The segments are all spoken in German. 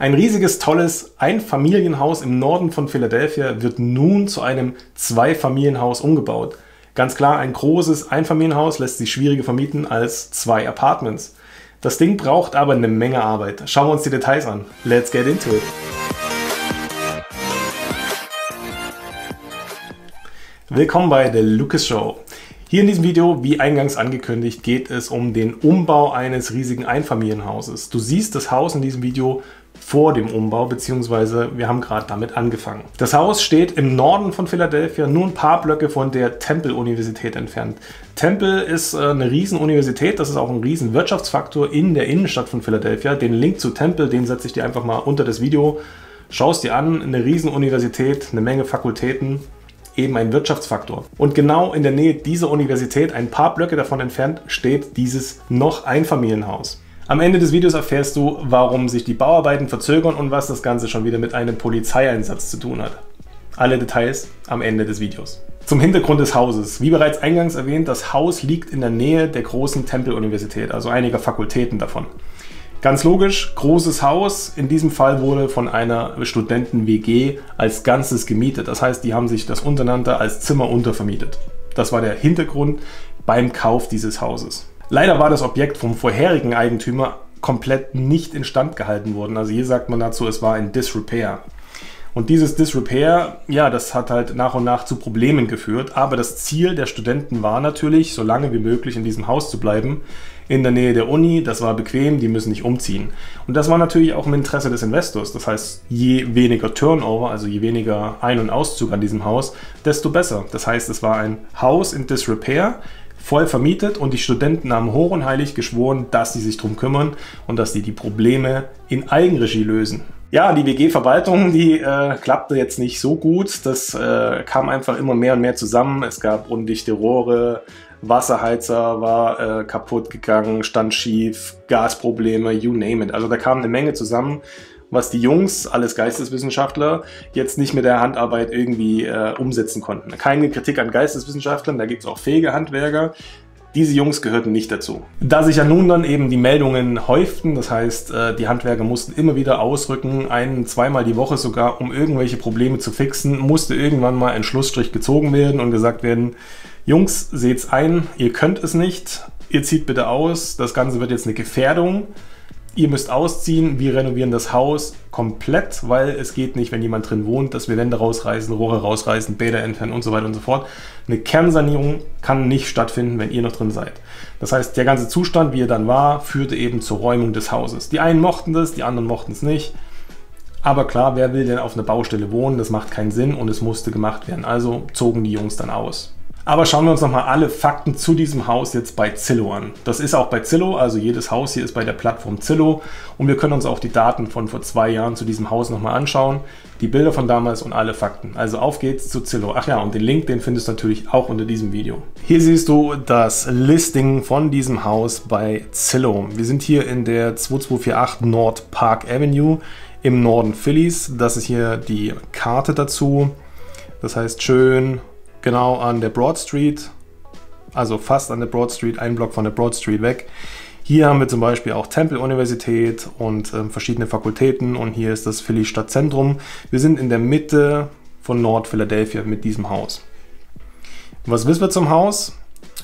Ein riesiges, tolles Einfamilienhaus im Norden von Philadelphia wird nun zu einem Zweifamilienhaus umgebaut. Ganz klar, ein großes Einfamilienhaus lässt sich schwieriger vermieten als zwei Apartments. Das Ding braucht aber eine Menge Arbeit. Schauen wir uns die Details an. Let's get into it. Willkommen bei der Lucas Show. Hier in diesem Video, wie eingangs angekündigt, geht es um den Umbau eines riesigen Einfamilienhauses. Du siehst das Haus in diesem Video vor dem Umbau, beziehungsweise wir haben gerade damit angefangen. Das Haus steht im Norden von Philadelphia, nur ein paar Blöcke von der Temple-Universität entfernt. Temple ist äh, eine Riesenuniversität, das ist auch ein riesen Wirtschaftsfaktor in der Innenstadt von Philadelphia. Den Link zu Temple, den setze ich dir einfach mal unter das Video. Schau es dir an, eine Riesenuniversität, eine Menge Fakultäten, eben ein Wirtschaftsfaktor. Und genau in der Nähe dieser Universität, ein paar Blöcke davon entfernt, steht dieses noch Einfamilienhaus. Am Ende des Videos erfährst du, warum sich die Bauarbeiten verzögern und was das Ganze schon wieder mit einem Polizeieinsatz zu tun hat. Alle Details am Ende des Videos. Zum Hintergrund des Hauses. Wie bereits eingangs erwähnt, das Haus liegt in der Nähe der großen Tempel-Universität, also einiger Fakultäten davon. Ganz logisch, großes Haus. In diesem Fall wurde von einer Studenten-WG als Ganzes gemietet. Das heißt, die haben sich das untereinander als Zimmer untervermietet. Das war der Hintergrund beim Kauf dieses Hauses. Leider war das Objekt vom vorherigen Eigentümer komplett nicht instand gehalten worden. Also hier sagt man dazu, es war ein Disrepair. Und dieses Disrepair, ja, das hat halt nach und nach zu Problemen geführt. Aber das Ziel der Studenten war natürlich, so lange wie möglich in diesem Haus zu bleiben, in der Nähe der Uni, das war bequem, die müssen nicht umziehen. Und das war natürlich auch im Interesse des Investors. Das heißt, je weniger Turnover, also je weniger Ein- und Auszug an diesem Haus, desto besser. Das heißt, es war ein Haus in Disrepair, voll vermietet und die Studenten haben hoch und heilig geschworen, dass sie sich darum kümmern und dass sie die Probleme in Eigenregie lösen. Ja, die WG-Verwaltung, die äh, klappte jetzt nicht so gut. Das äh, kam einfach immer mehr und mehr zusammen. Es gab undichte Rohre, Wasserheizer war äh, kaputt gegangen, stand schief, Gasprobleme, you name it. Also da kam eine Menge zusammen, was die Jungs, alles Geisteswissenschaftler, jetzt nicht mit der Handarbeit irgendwie äh, umsetzen konnten. Keine Kritik an Geisteswissenschaftlern, da gibt es auch fähige Handwerker. Diese Jungs gehörten nicht dazu. Da sich ja nun dann eben die Meldungen häuften, das heißt, äh, die Handwerker mussten immer wieder ausrücken, ein-, zweimal die Woche sogar, um irgendwelche Probleme zu fixen, musste irgendwann mal ein Schlussstrich gezogen werden und gesagt werden, Jungs, seht's ein, ihr könnt es nicht, ihr zieht bitte aus, das Ganze wird jetzt eine Gefährdung, ihr müsst ausziehen, wir renovieren das Haus komplett, weil es geht nicht, wenn jemand drin wohnt, dass wir Wände rausreißen, Rohre rausreißen, Bäder entfernen und so weiter und so fort. Eine Kernsanierung kann nicht stattfinden, wenn ihr noch drin seid. Das heißt, der ganze Zustand, wie er dann war, führte eben zur Räumung des Hauses. Die einen mochten das, die anderen mochten es nicht. Aber klar, wer will denn auf einer Baustelle wohnen? Das macht keinen Sinn und es musste gemacht werden. Also zogen die Jungs dann aus. Aber schauen wir uns nochmal alle Fakten zu diesem Haus jetzt bei Zillow an. Das ist auch bei Zillow, also jedes Haus hier ist bei der Plattform Zillow und wir können uns auch die Daten von vor zwei Jahren zu diesem Haus nochmal anschauen, die Bilder von damals und alle Fakten. Also auf geht's zu Zillow. Ach ja, und den Link, den findest du natürlich auch unter diesem Video. Hier siehst du das Listing von diesem Haus bei Zillow. Wir sind hier in der 2248 Nord Park Avenue im Norden Phillies. Das ist hier die Karte dazu. Das heißt schön genau an der Broad Street, also fast an der Broad Street, ein Block von der Broad Street weg. Hier haben wir zum Beispiel auch Temple-Universität und äh, verschiedene Fakultäten und hier ist das Philly Stadtzentrum. Wir sind in der Mitte von Nord-Philadelphia mit diesem Haus. Was wissen wir zum Haus?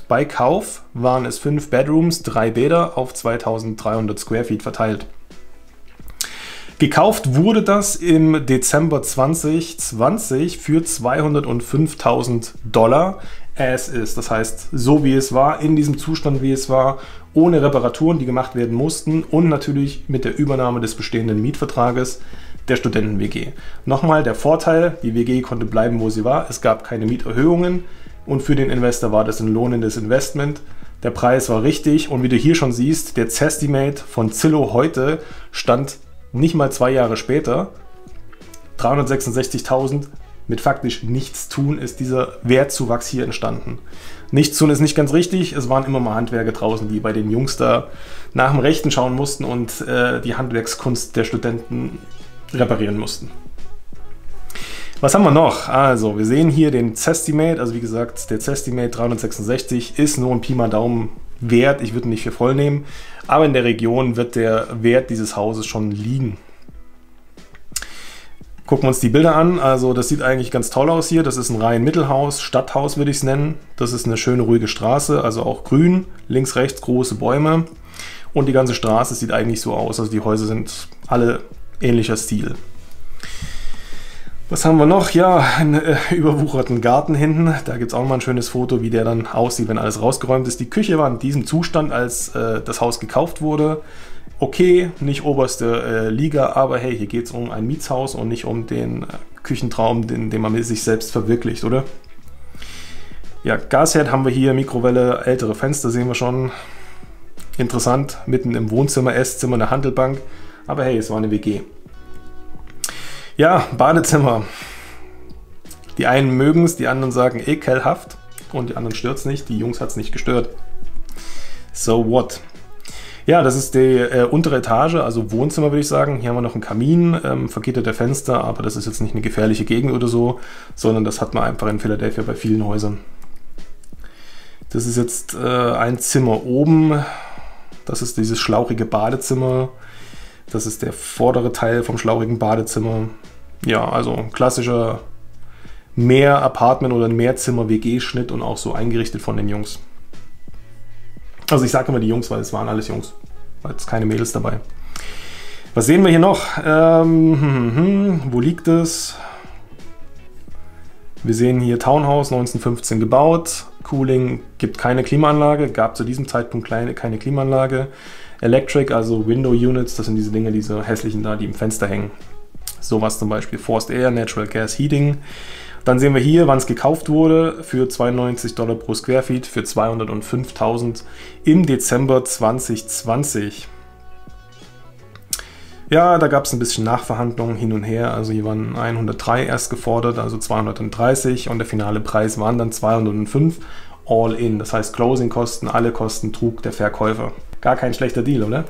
Bei Kauf waren es fünf Bedrooms, drei Bäder auf 2300 Square Feet verteilt. Gekauft wurde das im Dezember 2020 für 205.000 Dollar as ist. Das heißt, so wie es war, in diesem Zustand, wie es war, ohne Reparaturen, die gemacht werden mussten und natürlich mit der Übernahme des bestehenden Mietvertrages der Studenten-WG. Nochmal der Vorteil, die WG konnte bleiben, wo sie war. Es gab keine Mieterhöhungen und für den Investor war das ein lohnendes Investment. Der Preis war richtig und wie du hier schon siehst, der Zestimate von Zillow heute stand nicht mal zwei Jahre später, 366.000 mit faktisch nichts tun, ist dieser Wertzuwachs hier entstanden. Nichts tun ist nicht ganz richtig. Es waren immer mal Handwerker draußen, die bei den Jungs da nach dem Rechten schauen mussten und äh, die Handwerkskunst der Studenten reparieren mussten. Was haben wir noch? Also, wir sehen hier den Zestimate. Also, wie gesagt, der Zestimate 366 ist nur ein Pi mal Daumen Wert. Ich würde ihn nicht für voll nehmen. Aber in der Region wird der Wert dieses Hauses schon liegen. Gucken wir uns die Bilder an. Also das sieht eigentlich ganz toll aus hier. Das ist ein rein Mittelhaus, Stadthaus würde ich es nennen. Das ist eine schöne ruhige Straße, also auch grün. Links, rechts große Bäume. Und die ganze Straße sieht eigentlich so aus. Also die Häuser sind alle ähnlicher Stil. Was haben wir noch? Ja, einen äh, überwucherten Garten hinten. Da gibt es auch mal ein schönes Foto, wie der dann aussieht, wenn alles rausgeräumt ist. Die Küche war in diesem Zustand, als äh, das Haus gekauft wurde okay, nicht oberste äh, Liga, aber hey, hier geht es um ein Mietshaus und nicht um den äh, Küchentraum, den, den man sich selbst verwirklicht, oder? Ja, Gasherd haben wir hier, Mikrowelle, ältere Fenster sehen wir schon. Interessant, mitten im Wohnzimmer, Esszimmer, eine Handelbank. Aber hey, es war eine WG. Ja, Badezimmer. Die einen mögen es, die anderen sagen ekelhaft und die anderen stört es nicht. Die Jungs hat es nicht gestört. So what? Ja, das ist die äh, untere Etage, also Wohnzimmer würde ich sagen. Hier haben wir noch einen Kamin, ähm, vergitterte Fenster, aber das ist jetzt nicht eine gefährliche Gegend oder so, sondern das hat man einfach in Philadelphia bei vielen Häusern. Das ist jetzt äh, ein Zimmer oben. Das ist dieses schlauchige Badezimmer. Das ist der vordere Teil vom schlauchigen Badezimmer. Ja, also klassischer Mehr-Apartment oder Mehrzimmer-WG-Schnitt und auch so eingerichtet von den Jungs. Also ich sage immer die Jungs, weil es waren alles Jungs. Weil es keine Mädels dabei. Was sehen wir hier noch? Ähm, hm, hm, hm, wo liegt es? Wir sehen hier Townhouse 1915 gebaut. Cooling gibt keine Klimaanlage, gab zu diesem Zeitpunkt keine Klimaanlage. Electric, also Window Units, das sind diese Dinge, diese hässlichen da, die im Fenster hängen. Sowas zum Beispiel Forced Air, Natural Gas Heating. Dann sehen wir hier, wann es gekauft wurde, für 92 Dollar pro Square Feet, für 205.000 im Dezember 2020. Ja, da gab es ein bisschen Nachverhandlungen hin und her. Also hier waren 103 erst gefordert, also 230 und der finale Preis waren dann 205 all in. Das heißt, Closing-Kosten, alle Kosten trug der Verkäufer. Gar kein schlechter Deal, oder?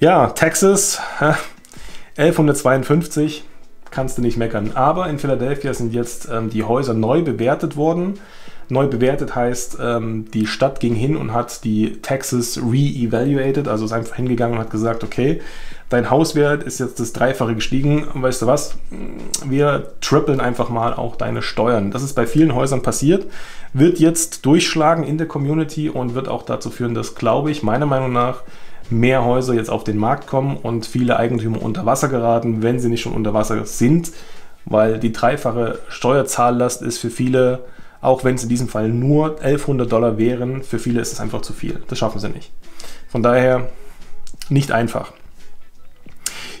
Ja, Texas, 1152 kannst du nicht meckern. Aber in Philadelphia sind jetzt ähm, die Häuser neu bewertet worden. Neu bewertet heißt, ähm, die Stadt ging hin und hat die Taxes re-evaluated, also ist einfach hingegangen und hat gesagt, okay, dein Hauswert ist jetzt das Dreifache gestiegen. Weißt du was? Wir trippeln einfach mal auch deine Steuern. Das ist bei vielen Häusern passiert, wird jetzt durchschlagen in der Community und wird auch dazu führen, dass, glaube ich, meiner Meinung nach, mehr Häuser jetzt auf den Markt kommen und viele Eigentümer unter Wasser geraten, wenn sie nicht schon unter Wasser sind, weil die dreifache Steuerzahllast ist für viele, auch wenn es in diesem Fall nur 1100 Dollar wären, für viele ist es einfach zu viel. Das schaffen sie nicht. Von daher nicht einfach.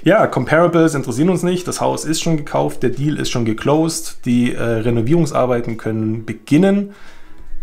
Ja, Comparables interessieren uns nicht. Das Haus ist schon gekauft, der Deal ist schon geclosed, die äh, Renovierungsarbeiten können beginnen.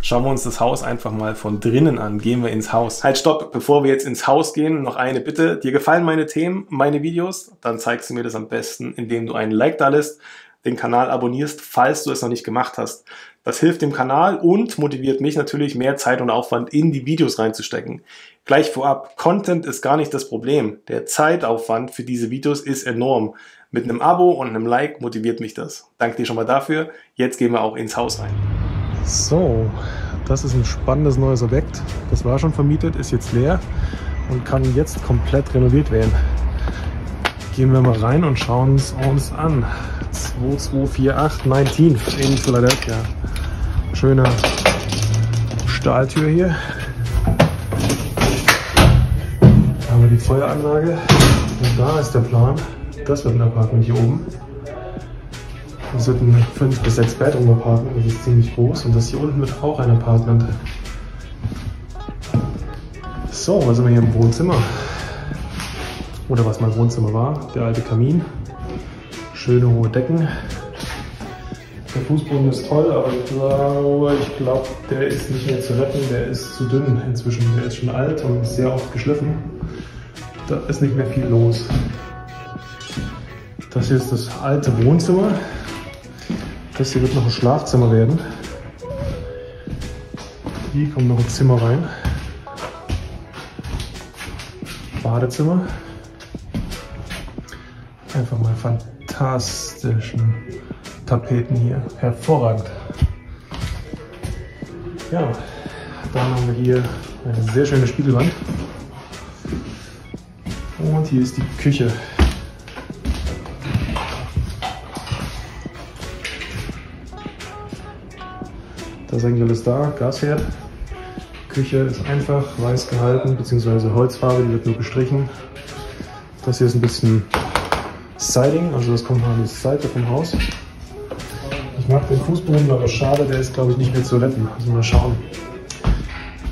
Schauen wir uns das Haus einfach mal von drinnen an. Gehen wir ins Haus. Halt, stopp. Bevor wir jetzt ins Haus gehen, noch eine Bitte. Dir gefallen meine Themen, meine Videos? Dann zeigst du mir das am besten, indem du einen Like da lässt, den Kanal abonnierst, falls du es noch nicht gemacht hast. Das hilft dem Kanal und motiviert mich natürlich, mehr Zeit und Aufwand in die Videos reinzustecken. Gleich vorab, Content ist gar nicht das Problem. Der Zeitaufwand für diese Videos ist enorm. Mit einem Abo und einem Like motiviert mich das. Danke dir schon mal dafür. Jetzt gehen wir auch ins Haus rein. So, das ist ein spannendes neues Objekt. Das war schon vermietet, ist jetzt leer und kann jetzt komplett renoviert werden. Gehen wir mal rein und schauen es uns an. 224819 in Philadelphia. Schöne Stahltür hier. Da haben wir die Feueranlage. Und da ist der Plan. Das wird ein Apartment hier oben. Das wird ein 5 bis 6 Bedroom Apartment, das ist ziemlich groß und das hier unten wird auch ein Apartment. So, was sind wir hier im Wohnzimmer? Oder was mein Wohnzimmer war, der alte Kamin. Schöne hohe Decken. Fußboden ist toll, aber ich glaube, ich glaube, der ist nicht mehr zu retten, der ist zu dünn inzwischen. Der ist schon alt und sehr oft geschliffen. Da ist nicht mehr viel los. Das hier ist das alte Wohnzimmer. Das hier wird noch ein Schlafzimmer werden. Hier kommt noch ein Zimmer rein. Badezimmer. Einfach mal fantastischen Tapeten hier. Hervorragend. Ja, dann haben wir hier eine sehr schöne Spiegelwand. Und hier ist die Küche. Das ist eigentlich alles da, Gasherd. Küche ist einfach weiß gehalten, beziehungsweise Holzfarbe, die wird nur gestrichen. Das hier ist ein bisschen Siding, also das kommt an die Seite vom Haus. Den Fußboden, aber schade, der ist glaube ich nicht mehr zu retten. Also mal schauen.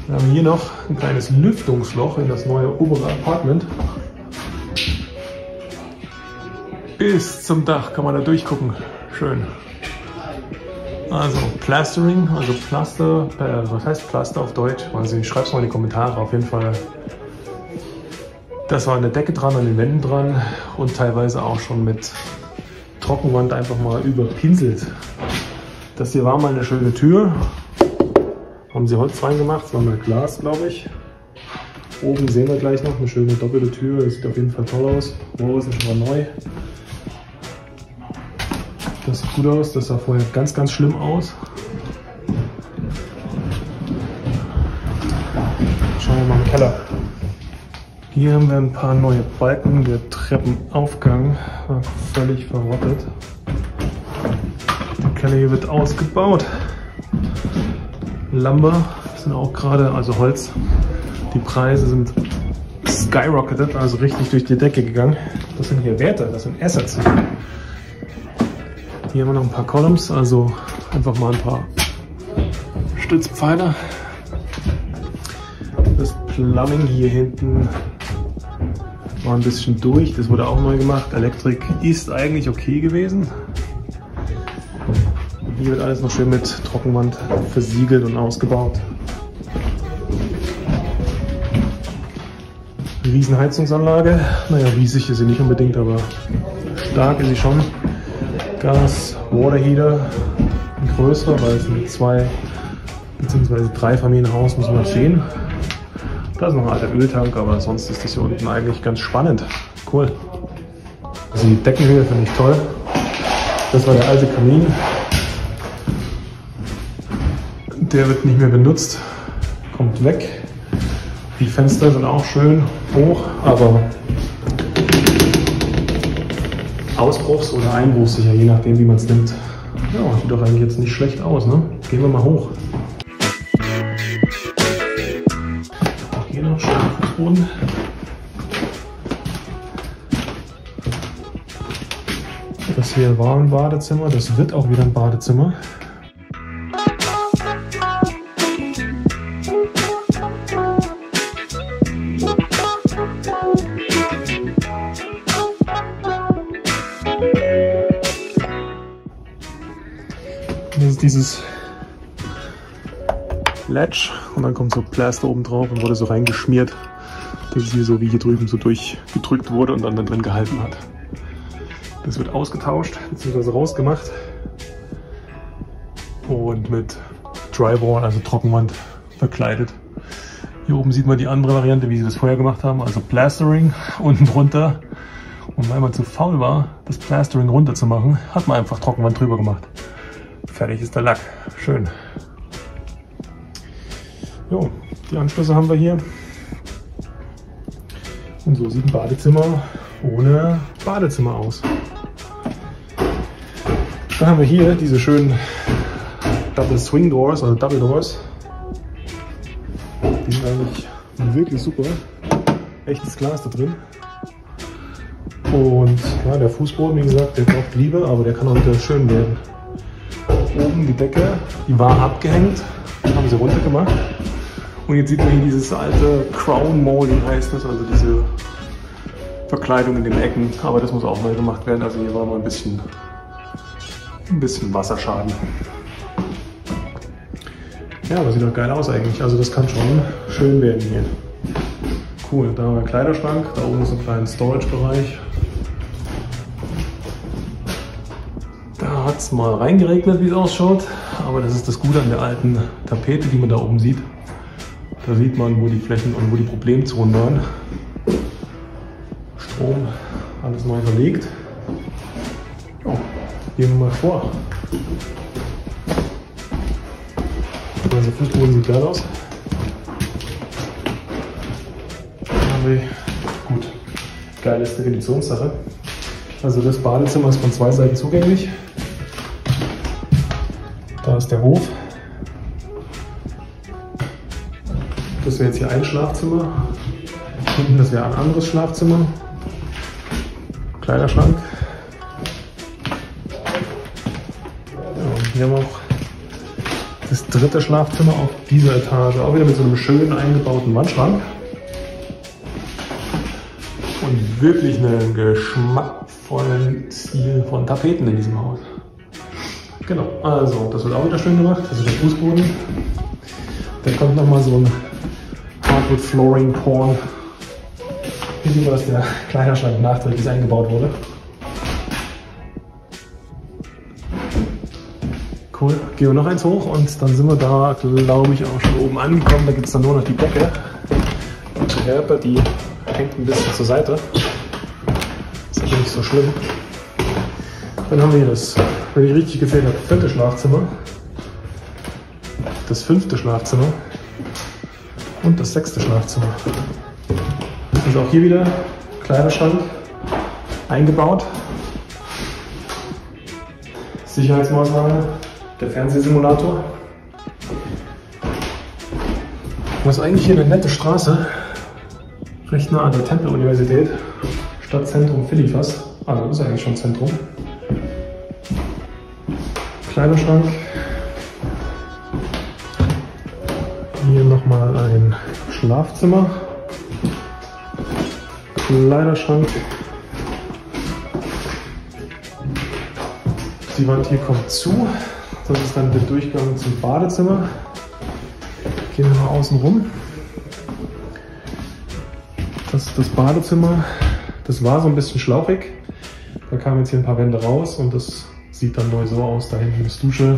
Wir haben hier noch ein kleines Lüftungsloch in das neue obere Apartment. Bis zum Dach kann man da durchgucken. Schön. Also Plastering, also Plaster, äh, was heißt Plaster auf Deutsch? Also ich schreibe es mal in die Kommentare. Auf jeden Fall, das war an der Decke dran, an den Wänden dran und teilweise auch schon mit Trockenwand einfach mal überpinselt. Das hier war mal eine schöne Tür. Haben sie Holz reingemacht, das war mal Glas, glaube ich. Oben sehen wir gleich noch eine schöne doppelte Tür. Das sieht auf jeden Fall toll aus. Rohre sind schon mal neu. Das sieht gut aus. Das sah vorher ganz, ganz schlimm aus. Schauen wir mal im Keller. Hier haben wir ein paar neue Balken. Der Treppenaufgang war völlig verrottet. Keller hier wird ausgebaut. Lumber sind auch gerade, also Holz. Die Preise sind skyrocketed, also richtig durch die Decke gegangen. Das sind hier Werte, das sind Assets. Hier haben wir noch ein paar Columns, also einfach mal ein paar Stützpfeiler. Das Plumbing hier hinten war ein bisschen durch, das wurde auch neu gemacht. Elektrik ist eigentlich okay gewesen. Hier wird alles noch schön mit Trockenwand versiegelt und ausgebaut. Riesenheizungsanlage. Naja, riesig ist sie nicht unbedingt, aber stark ist sie schon. Gas, Water Heater, ein größerer, weil es ein zwei bzw. drei Familienhaus, muss man sehen. Da ist noch ein alter Öltank, aber sonst ist das hier unten eigentlich ganz spannend. Cool. Also die Deckenhöhe finde ich toll. Das war der alte Kamin. Der wird nicht mehr benutzt, kommt weg. Die Fenster sind auch schön hoch, aber ausbruchs- oder einbruchsicher, je nachdem, wie man es nimmt. Ja, sieht doch eigentlich jetzt nicht schlecht aus, ne? Gehen wir mal hoch. Auch hier noch schön Fußboden. Das hier war ein Badezimmer, das wird auch wieder ein Badezimmer. Latch und dann kommt so Plaster oben drauf und wurde so reingeschmiert, dass es hier so wie hier drüben so durchgedrückt wurde und dann, dann drin gehalten hat. Das wird ausgetauscht bzw. rausgemacht und mit Drywall, also Trockenwand, verkleidet. Hier oben sieht man die andere Variante, wie sie das vorher gemacht haben, also Plastering unten drunter. Und weil man zu faul war, das Plastering runter zu machen, hat man einfach Trockenwand drüber gemacht. Fertig ist der Lack. Schön. Jo, die Anschlüsse haben wir hier. Und so sieht ein Badezimmer ohne Badezimmer aus. Dann haben wir hier diese schönen Double Swing Doors, also Double Doors. Die sind eigentlich wirklich super. Echtes Glas da drin. Und ja, der Fußboden, wie gesagt, der braucht Liebe, aber der kann auch wieder schön werden. Oben die Decke, die war abgehängt, haben sie runtergemacht. Und jetzt sieht man hier dieses alte Crown Molding heißt das, also diese Verkleidung in den Ecken. Aber das muss auch neu gemacht werden. Also hier war mal ein bisschen, ein bisschen Wasserschaden. Ja, aber sieht doch geil aus eigentlich. Also das kann schon schön werden hier. Cool, da haben wir einen Kleiderschrank, da oben ist ein kleiner Storage-Bereich. Da hat es mal reingeregnet, wie es ausschaut. Aber das ist das Gute an der alten Tapete, die man da oben sieht. Da sieht man, wo die Flächen und wo die Problemzonen waren. Strom, alles neu verlegt. Oh, gehen wir mal vor. Also Fußboden sieht geil aus. Gut, geile Definitionssache. Also das Badezimmer ist von zwei Seiten zugänglich. Da ist der Hof. Das wäre jetzt hier ein Schlafzimmer. Hinten, das wäre ein anderes Schlafzimmer. Kleiderschrank. Ja, und hier haben wir auch das dritte Schlafzimmer auf dieser Etage. Auch wieder mit so einem schönen eingebauten Wandschrank. Und wirklich einen geschmackvollen Stil von Tapeten in diesem Haus. Genau, also das wird auch wieder schön gemacht. Also der Fußboden. Da kommt nochmal so ein Hardwood Flooring Porn. Hier sieht man, dass der Kleiderschrank nachträglich eingebaut wurde. Cool. Gehen wir noch eins hoch und dann sind wir da, glaube ich, auch schon oben angekommen. Da gibt es dann nur noch die Decke. Die Treppe, die hängt ein bisschen zur Seite. Ist aber nicht so schlimm. Dann haben wir hier das, wenn ich richtig gezählt habe, vierte Schlafzimmer, das fünfte Schlafzimmer und das sechste Schlafzimmer. Also auch hier wieder Kleiderschrank eingebaut. Sicherheitsmaßnahme, der Fernsehsimulator. Was eigentlich hier eine nette Straße, recht nah an der Tempel-Universität, Stadtzentrum Philly fast. Also ist eigentlich schon Zentrum. Kleiderschrank. Nochmal ein Schlafzimmer. Kleiderschrank. Die Wand hier kommt zu. Das ist dann der Durchgang zum Badezimmer. Gehen wir mal außen rum. Das ist das Badezimmer. Das war so ein bisschen schlauchig. Da kamen jetzt hier ein paar Wände raus und das sieht dann neu so aus. Da hinten ist Dusche,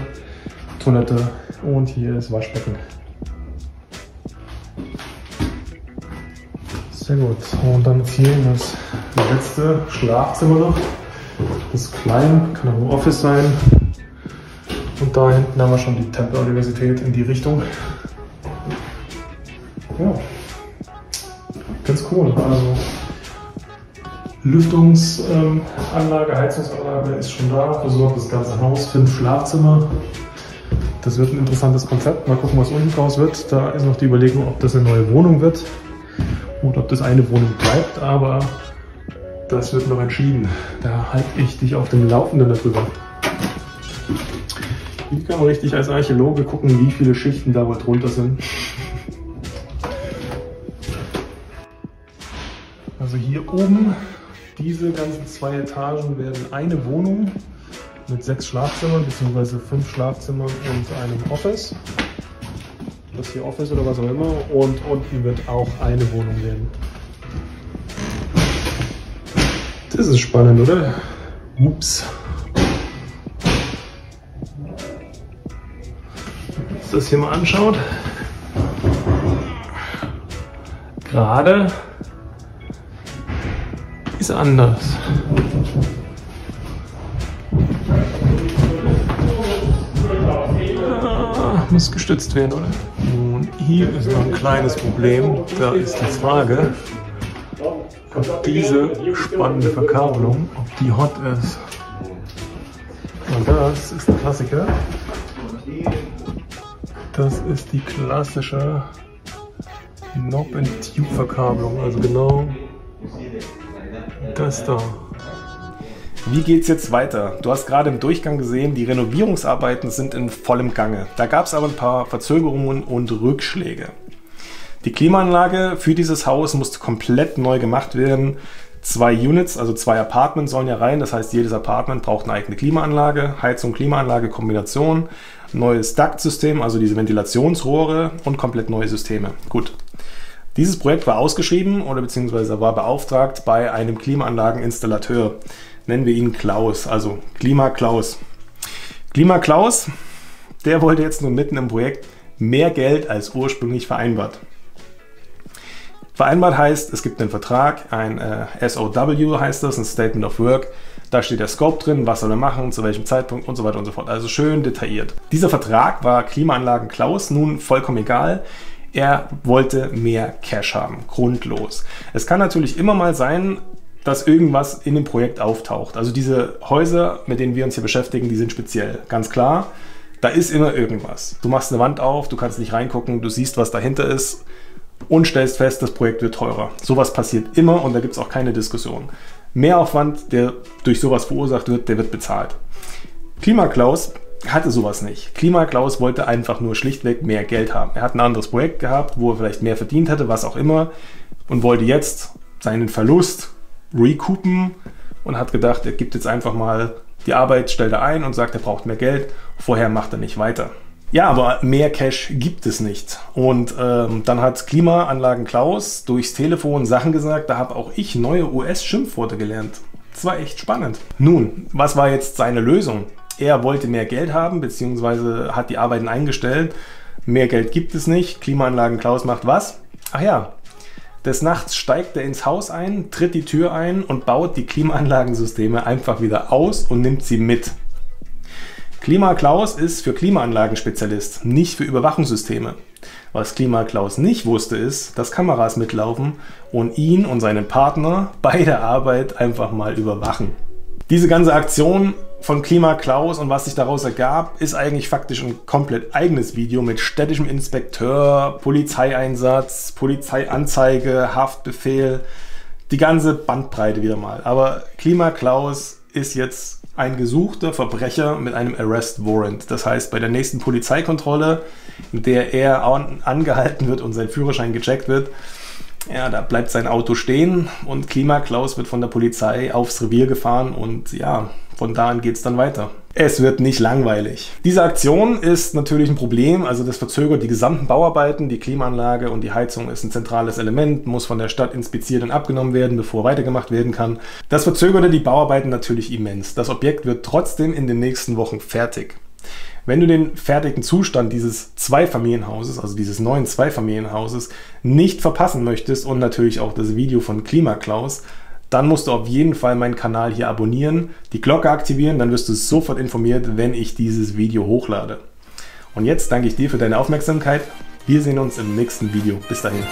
Toilette und hier ist Waschbecken. Sehr gut. Und dann jetzt hier das letzte Schlafzimmer noch. Das ist klein, kann auch ein Office sein. Und da hinten haben wir schon die Temple-Universität in die Richtung. Ja, ganz cool. Also Lüftungsanlage, Heizungsanlage ist schon da, versorgt das ganze Haus, fünf Schlafzimmer. Das wird ein interessantes Konzept. Mal gucken, was unten draus wird. Da ist noch die Überlegung, ob das eine neue Wohnung wird und ob das eine Wohnung bleibt, aber das wird noch entschieden. Da halte ich dich auf dem Laufenden darüber. Hier kann man richtig als Archäologe gucken, wie viele Schichten da wohl drunter sind. Also hier oben diese ganzen zwei Etagen werden eine Wohnung mit sechs Schlafzimmern bzw. fünf Schlafzimmern und einem Office. Das hier Office oder was auch immer. Und unten wird auch eine Wohnung werden. Das ist spannend, oder? Ups. Wenn das hier mal anschaut. Gerade ist anders. Ah, muss gestützt werden, oder? Hier ist noch ein kleines Problem. Da ist die Frage, ob diese spannende Verkabelung, ob die hot ist. Und das ist ein Klassiker. Das ist die klassische Knob-and-Tube-Verkabelung. Also genau das da. Wie geht's jetzt weiter? Du hast gerade im Durchgang gesehen, die Renovierungsarbeiten sind in vollem Gange. Da gab es aber ein paar Verzögerungen und Rückschläge. Die Klimaanlage für dieses Haus musste komplett neu gemacht werden. Zwei Units, also zwei Apartments sollen ja rein. Das heißt, jedes Apartment braucht eine eigene Klimaanlage, Heizung, Klimaanlage, Kombination, neues Duktsystem, also diese Ventilationsrohre und komplett neue Systeme. Gut. Dieses Projekt war ausgeschrieben oder beziehungsweise war beauftragt bei einem Klimaanlageninstallateur. Nennen wir ihn Klaus, also Klima Klaus. Klima Klaus, der wollte jetzt nun mitten im Projekt mehr Geld als ursprünglich vereinbart. Vereinbart heißt, es gibt einen Vertrag, ein äh, SOW heißt das, ein Statement of Work. Da steht der Scope drin, was soll er machen, zu welchem Zeitpunkt und so weiter und so fort. Also schön detailliert. Dieser Vertrag war Klimaanlagen Klaus nun vollkommen egal. Er wollte mehr Cash haben, grundlos. Es kann natürlich immer mal sein, dass irgendwas in dem Projekt auftaucht. Also diese Häuser, mit denen wir uns hier beschäftigen, die sind speziell. Ganz klar, da ist immer irgendwas. Du machst eine Wand auf, du kannst nicht reingucken, du siehst, was dahinter ist. und stellst fest, das Projekt wird teurer. Sowas passiert immer und da gibt es auch keine Diskussion. Mehraufwand, der durch sowas verursacht wird, der wird bezahlt. Klimaklaus hatte sowas nicht. Klimaklaus wollte einfach nur schlichtweg mehr Geld haben. Er hat ein anderes Projekt gehabt, wo er vielleicht mehr verdient hätte, was auch immer, und wollte jetzt seinen Verlust recoupen und hat gedacht, er gibt jetzt einfach mal die Arbeit, stellt er ein und sagt, er braucht mehr Geld. Vorher macht er nicht weiter. Ja, aber mehr Cash gibt es nicht. Und ähm, dann hat Klimaanlagen Klaus durchs Telefon Sachen gesagt, da habe auch ich neue US-Schimpfworte gelernt. Das war echt spannend. Nun, was war jetzt seine Lösung? Er wollte mehr Geld haben, beziehungsweise hat die Arbeiten eingestellt. Mehr Geld gibt es nicht. Klimaanlagen Klaus macht was? Ach ja, des Nachts steigt er ins Haus ein, tritt die Tür ein und baut die Klimaanlagensysteme einfach wieder aus und nimmt sie mit. Klima Klaus ist für Klimaanlagenspezialist, nicht für Überwachungssysteme. Was Klima Klaus nicht wusste, ist, dass Kameras mitlaufen und ihn und seinen Partner bei der Arbeit einfach mal überwachen. Diese ganze Aktion von Klima Klaus und was sich daraus ergab, ist eigentlich faktisch ein komplett eigenes Video mit städtischem Inspekteur, Polizeieinsatz, Polizeianzeige, Haftbefehl, die ganze Bandbreite wieder mal. Aber Klima Klaus ist jetzt ein gesuchter Verbrecher mit einem Arrest Warrant. Das heißt, bei der nächsten Polizeikontrolle, in der er angehalten wird und sein Führerschein gecheckt wird, ja, da bleibt sein Auto stehen und Klima Klaus wird von der Polizei aufs Revier gefahren und ja, von da an geht es dann weiter. Es wird nicht langweilig. Diese Aktion ist natürlich ein Problem, also das verzögert die gesamten Bauarbeiten. Die Klimaanlage und die Heizung ist ein zentrales Element, muss von der Stadt inspiziert und abgenommen werden, bevor weitergemacht werden kann. Das verzögerte die Bauarbeiten natürlich immens. Das Objekt wird trotzdem in den nächsten Wochen fertig. Wenn du den fertigen Zustand dieses Zweifamilienhauses, also dieses neuen Zweifamilienhauses, nicht verpassen möchtest und natürlich auch das Video von Klimaklaus, dann musst du auf jeden Fall meinen Kanal hier abonnieren, die Glocke aktivieren, dann wirst du sofort informiert, wenn ich dieses Video hochlade. Und jetzt danke ich dir für deine Aufmerksamkeit. Wir sehen uns im nächsten Video. Bis dahin.